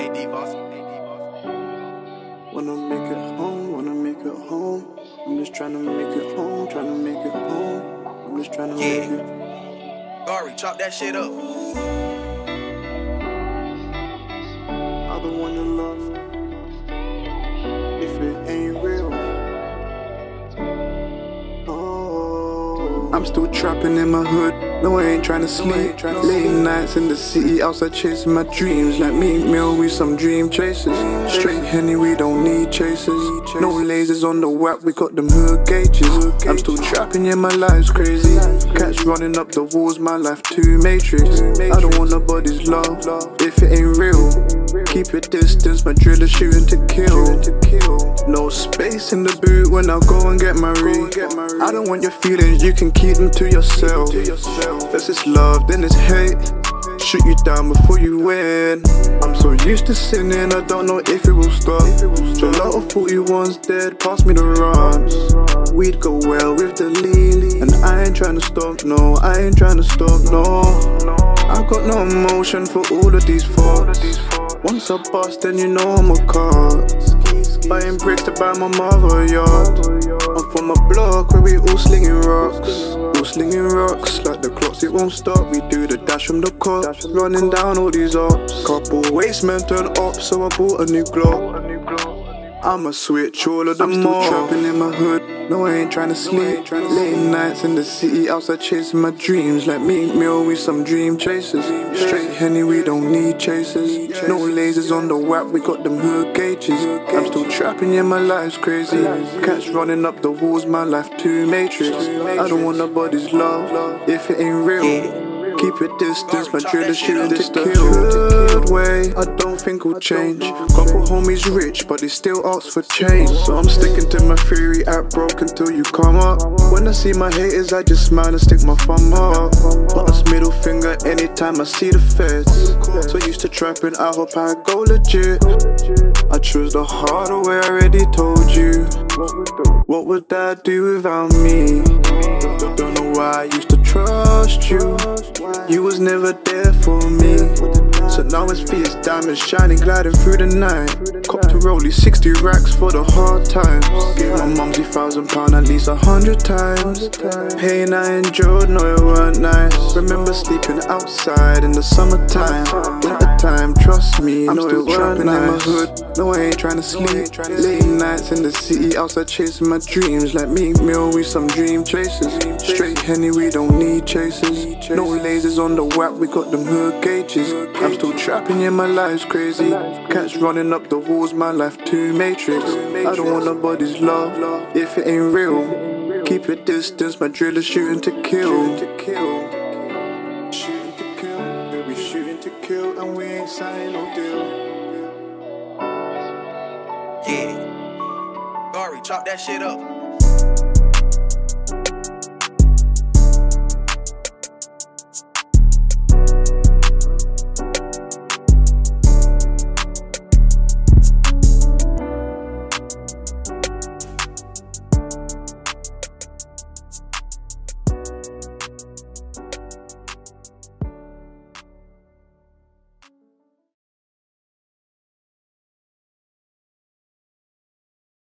AD boss. Wanna make it home, wanna make it home. I'm just trying to make it home, trying to make it home. I'm just trying to Yeah. make it. Gary, chop that shit up. I don't wanna love I'm still trapping in my hood. No, I ain't trying to sleep. Late nights in the city, outside chasing my dreams. Like Meek Mill, we some dream chasers. Straight Henny, we don't need chasers. No lasers on the whack, we got them hood gauges. I'm still trapping, yeah, my life's crazy. Running up the walls, my life too matrix. I don't want nobody's love if it ain't real. Keep your distance, my drill is shooting to kill. No space in the boot when I go and get my read. I don't want your feelings, you can keep them to yourself. First it's love, then it's hate. Shoot you down before you win. I'm so used to sinning, I don't know if it will stop. Of 41s dead, pass me the rums. We'd go well with the lean, and I to stop, no, I ain't trying to stop, no. I got no emotion for all of these faults. Once I bust, then you know I'm a card. Buying bricks to buy my mother a yacht. I'm from a block where we all slinging rocks. All slinging rocks like the clocks, it won't stop. We do the dash from the cops, running down all these ops. Couple waste men turn up, so I bought a new Glock. I'ma switch all of them I'm still trapping in my hood. No, I ain't trying to sleep. Late nights in the city, outside chasing my dreams. Like Meek me we some dream chasers. Straight Henny, we don't need chasers. No lasers on the whack, we got them hood gauges. I'm still trapping, yeah, my life's crazy. Cats running up the walls, my life too matrix. I don't want nobody's love if it ain't real. Keep your distance, my drill is shooting to kill. Good way, I don't think will change. Couple homies rich, but they still ask for change. So I'm sticking to my theory, act broke until you come up. When I see my haters, I just smile and stick my thumb up. But us middle finger anytime I see the feds. So used to trapping, I hope I go legit. I chose the harder way, I already told you. What would that do without me? Don't know why I used to trust you. You was never there for me. It's fierce diamonds shining, gliding through the night. Cop to Rolly 60 racks for the hard times. Gave my mums a thousand pound at least a hundred times. Pain I endured, no it weren't nice. Remember sleeping outside in the summertime. Wintertime, trust me, no it weren't nice. in my hood, no I ain't trying to sleep. Late nights in the city, outside chasing my dreams. Like Meek Mill, we some dream chasers. Straight Henny, we don't need chasers. No lasers on the whack, we got them hood gauges. I'm still trapping, yeah, my life's crazy. Cats running up the walls, my life too matrix. I don't want nobody's love if it ain't real. Keep your distance, my drill is shooting to kill. Kill, and we ain't signing no deal. Yeah. Gary, chop that shit up.